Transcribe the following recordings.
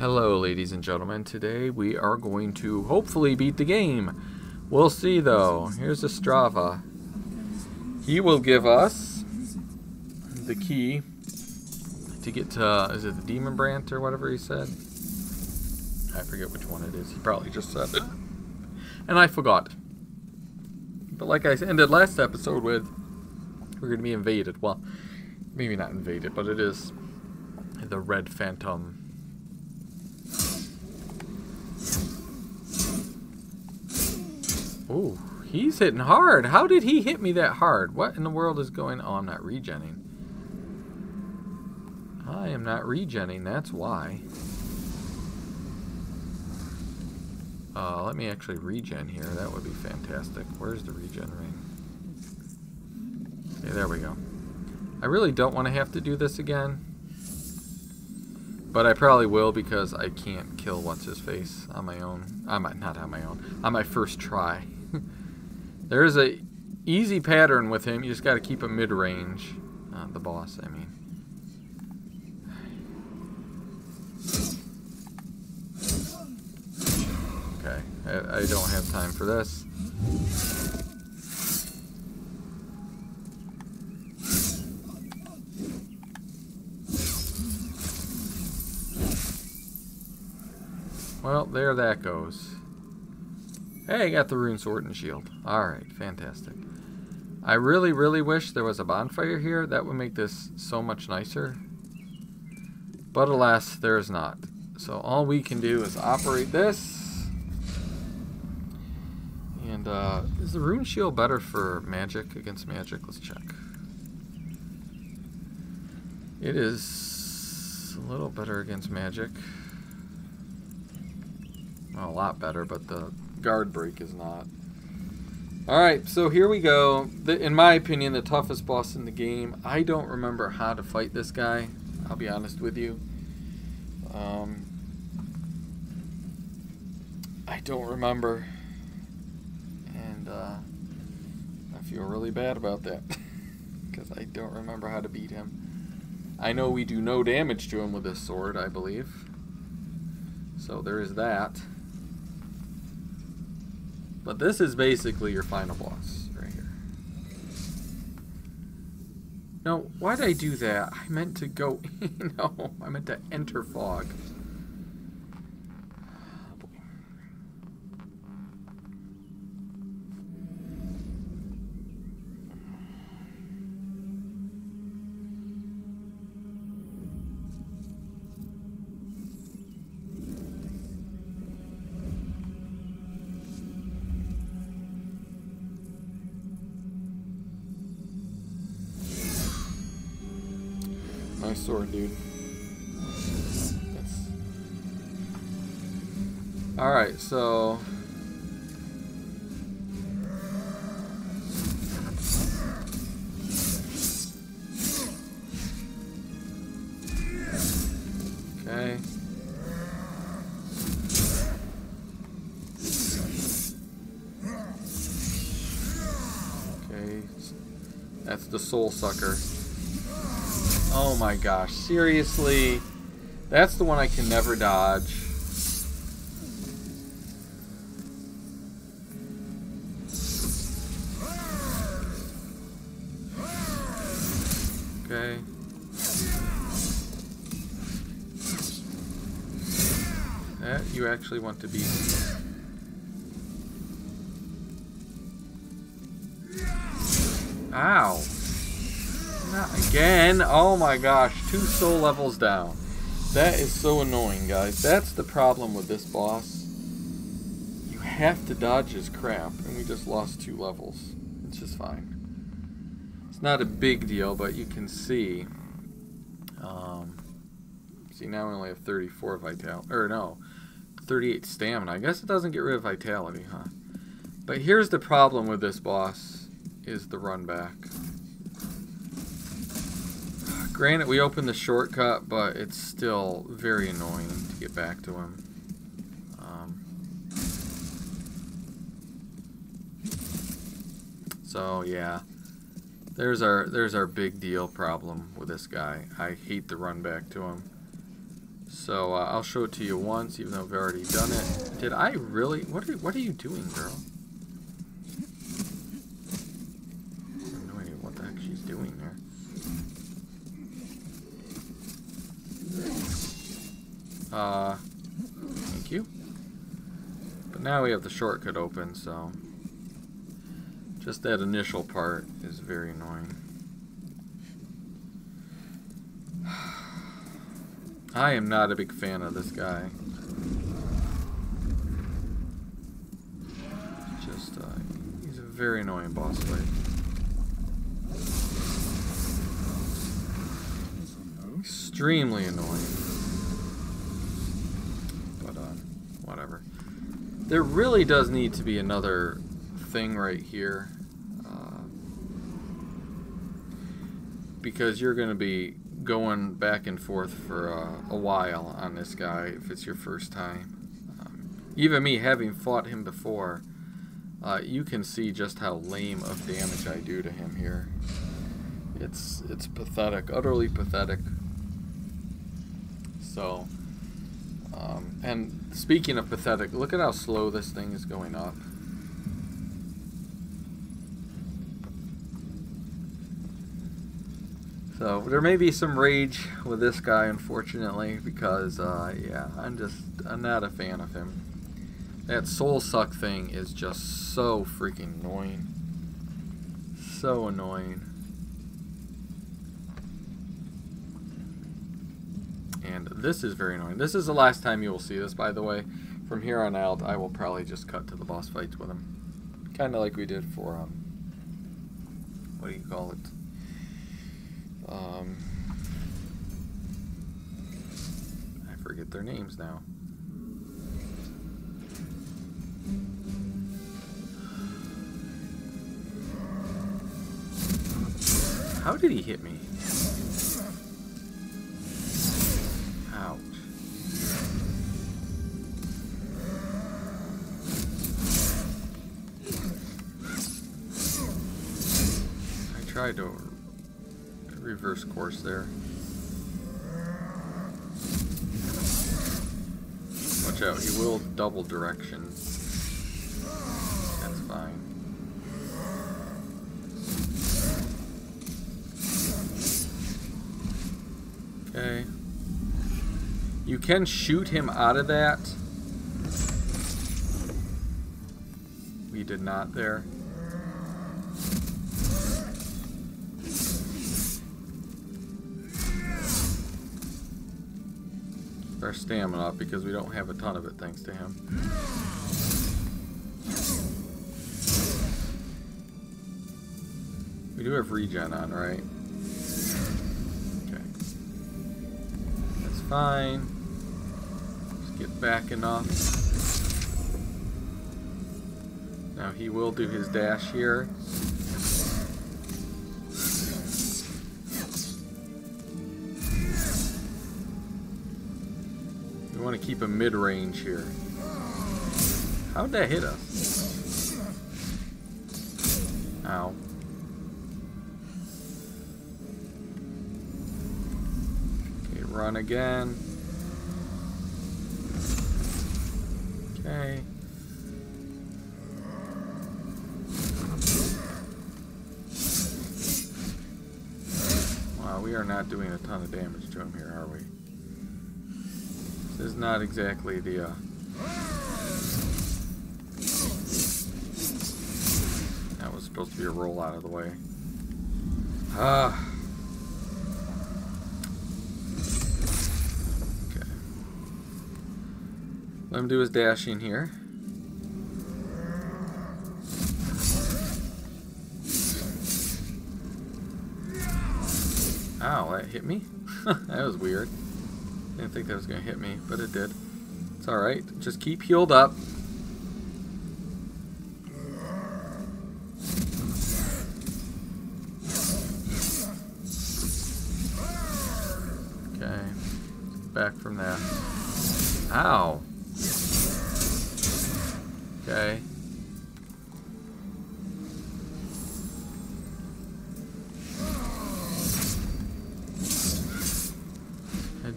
Hello, ladies and gentlemen. Today we are going to hopefully beat the game. We'll see, though. Here's Ostrava. He will give us the key to get to, is it the Demonbrandt or whatever he said? I forget which one it is. He probably just said it. And I forgot. But like I ended last episode with, we're going to be invaded. Well, maybe not invaded, but it is the Red Phantom Ooh, he's hitting hard. How did he hit me that hard? What in the world is going on? Oh, I'm not regenning. I am not regenning, that's why. Uh, let me actually regen here. That would be fantastic. Where's the regen ring? Okay, there we go. I really don't want to have to do this again. But I probably will because I can't kill what's-his-face on my own. I'm not on my own. On my first try. There is a easy pattern with him. You just got to keep him mid-range. Uh, the boss, I mean. Okay, I, I don't have time for this. Well, there that goes. Hey, I got the rune sword and shield. Alright, fantastic. I really, really wish there was a bonfire here. That would make this so much nicer. But alas, there is not. So all we can do is operate this. And uh, is the rune shield better for magic against magic? Let's check. It is a little better against magic a lot better, but the guard break is not. Alright, so here we go. The, in my opinion, the toughest boss in the game. I don't remember how to fight this guy. I'll be honest with you. Um, I don't remember. And uh, I feel really bad about that. Because I don't remember how to beat him. I know we do no damage to him with this sword, I believe. So there is that. But this is basically your final boss right here. No, why did I do that? I meant to go... no, I meant to enter fog. Sword, dude. Alright, so... Okay. Okay. That's the soul sucker. Oh my gosh, seriously? That's the one I can never dodge. Okay. That you actually want to be. Ow. Again. Oh my gosh. Two soul levels down. That is so annoying, guys. That's the problem with this boss. You have to dodge his crap, and we just lost two levels. It's just fine. It's not a big deal, but you can see. Um, see, now we only have 34 vitality. Or no, 38 stamina. I guess it doesn't get rid of vitality, huh? But here's the problem with this boss, is the run back. Granted, we opened the shortcut, but it's still very annoying to get back to him. Um, so yeah, there's our there's our big deal problem with this guy. I hate the run back to him. So uh, I'll show it to you once, even though I've already done it. Did I really? What are What are you doing, girl? I have no idea what the heck she's doing there. Uh, thank you. But now we have the shortcut open, so just that initial part is very annoying. I am not a big fan of this guy. Just, uh, he's a very annoying boss fight. Extremely annoying. But, uh, whatever. There really does need to be another thing right here. Uh, because you're going to be going back and forth for uh, a while on this guy if it's your first time. Um, even me having fought him before, uh, you can see just how lame of damage I do to him here. It's it's pathetic, utterly pathetic. So, um, and speaking of pathetic, look at how slow this thing is going up. So there may be some rage with this guy, unfortunately, because uh, yeah, I'm just I'm not a fan of him. That soul suck thing is just so freaking annoying. So annoying. And this is very annoying. This is the last time you will see this, by the way. From here on out, I will probably just cut to the boss fights with him. Kind of like we did for, um, what do you call it? Um, I forget their names now. How did he hit me? I to reverse course there. Watch out, he will double direction. That's fine. Okay. You can shoot him out of that. We did not there. Our stamina up because we don't have a ton of it thanks to him. We do have regen on, right? Okay. That's fine. Just get back enough. Now he will do his dash here. Keep a mid-range here. How'd that hit us? Ow. Okay, run again. Okay. Wow, we are not doing a ton of damage to him here, are we? Is not exactly the, uh... That was supposed to be a roll out of the way. Ah. Okay. Let him do his dashing here. Ow, that hit me? that was weird. Didn't think that was going to hit me, but it did. It's alright. Just keep healed up.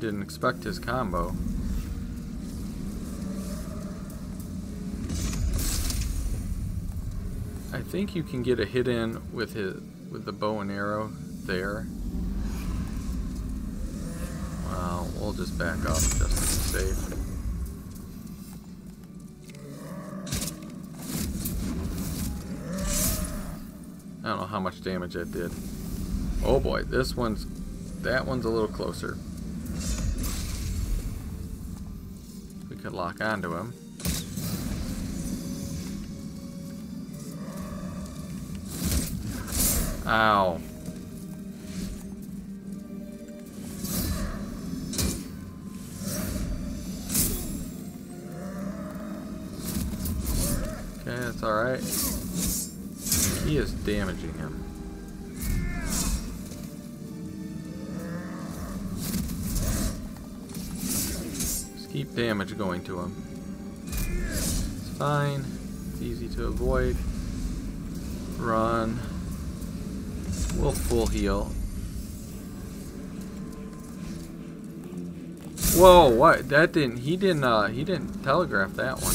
Didn't expect his combo. I think you can get a hit in with his with the bow and arrow there. Well, we'll just back up just to be safe. I don't know how much damage that did. Oh boy, this one's that one's a little closer. Could lock onto him. Ow. Okay, that's alright. He is damaging him. Keep damage going to him. It's fine. It's easy to avoid. Run. We'll full heal. Whoa, what? That didn't, he didn't, uh, he didn't telegraph that one.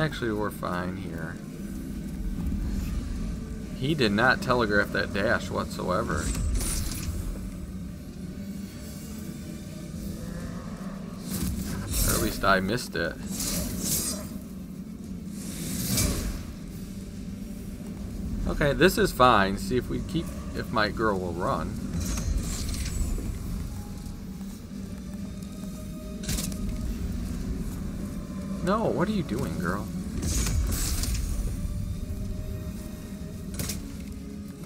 Actually, we're fine here. He did not telegraph that dash whatsoever. I missed it. Okay, this is fine. See if we keep, if my girl will run. No, what are you doing, girl?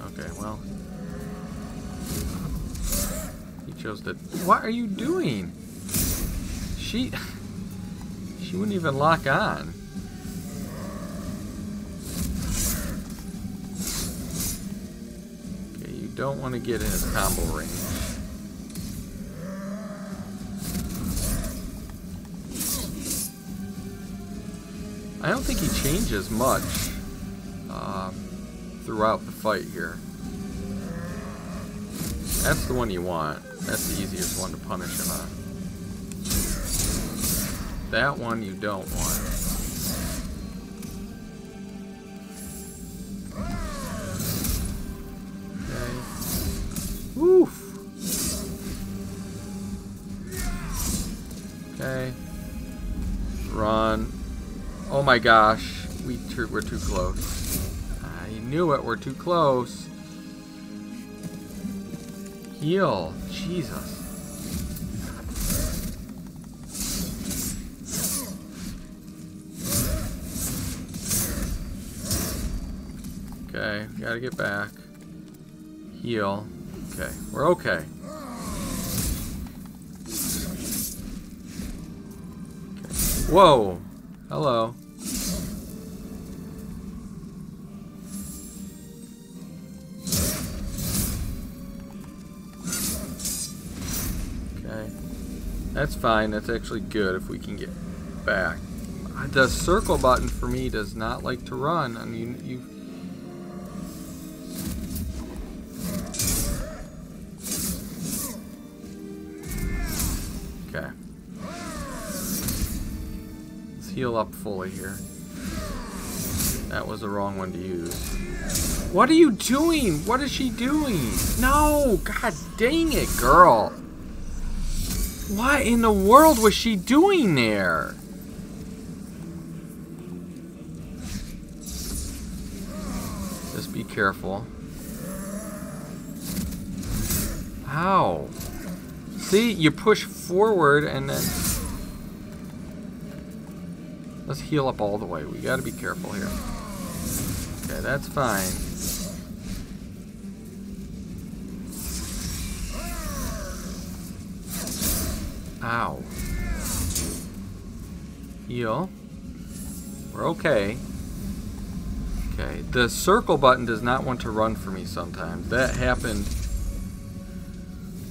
Okay, well. He chose to... What are you doing? She... She wouldn't even lock on. Okay, you don't want to get in his combo range. I don't think he changes much uh, throughout the fight here. That's the one you want. That's the easiest one to punish him on. That one you don't want. Okay. Woof. Okay. Run. Oh my gosh, we we're too close. I knew it, we're too close. Heal, Jesus. Gotta get back. Heal. Okay, we're okay. okay. Whoa! Hello. Okay. That's fine. That's actually good if we can get back. The circle button for me does not like to run. I mean, you... heal up fully here. That was the wrong one to use. What are you doing? What is she doing? No! God dang it, girl! What in the world was she doing there? Just be careful. How? See, you push forward and then... Let's heal up all the way. We gotta be careful here. Okay, that's fine. Ow. Heal. We're okay. Okay, the circle button does not want to run for me sometimes. That happened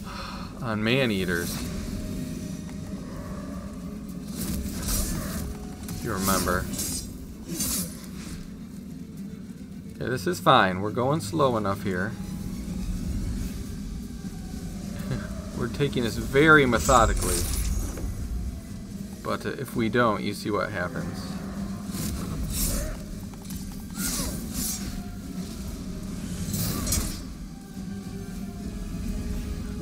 on man-eaters. You remember. Okay, this is fine. We're going slow enough here. we're taking this very methodically. But uh, if we don't, you see what happens.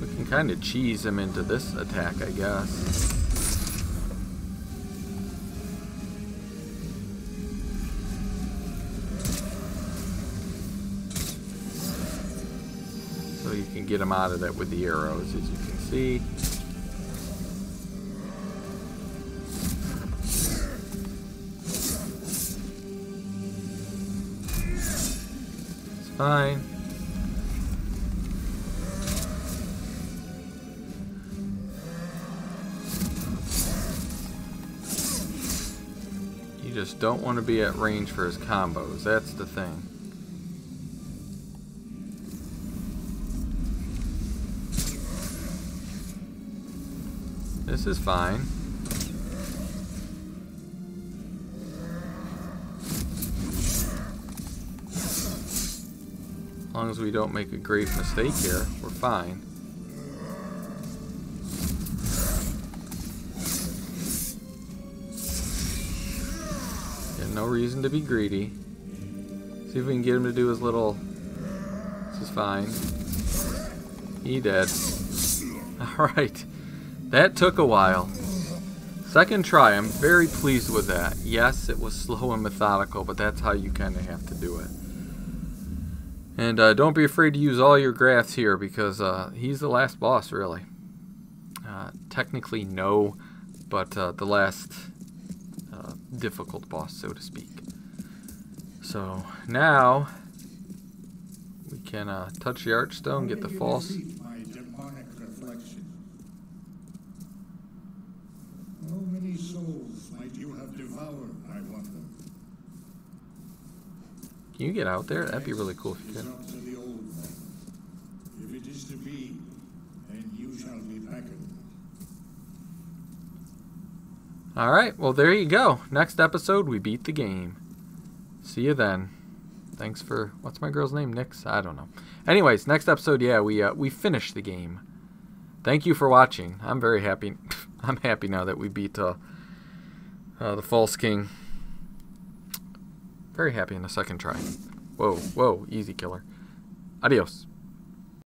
We can kind of cheese him into this attack, I guess. Get him out of that with the arrows, as you can see. It's fine. You just don't want to be at range for his combos. That's the thing. This is fine. As long as we don't make a grave mistake here, we're fine. No reason to be greedy. See if we can get him to do his little... This is fine. He dead. Alright. That took a while. Second try, I'm very pleased with that. Yes, it was slow and methodical, but that's how you kind of have to do it. And uh, don't be afraid to use all your grass here because uh, he's the last boss, really. Uh, technically, no, but uh, the last uh, difficult boss, so to speak. So now we can uh, touch the archstone, get the false. How many souls might you have devoured, I wonder? Can you get out there? That'd be really cool if you could. up to the old man. If it is to be, then you shall be beckoned. Alright, well, there you go. Next episode, we beat the game. See you then. Thanks for what's my girl's name? Nix? I don't know. Anyways, next episode, yeah, we uh, we finished the game. Thank you for watching. I'm very happy. I'm happy now that we beat uh, uh, the False King. Very happy in the second try. Whoa, whoa, easy killer. Adios.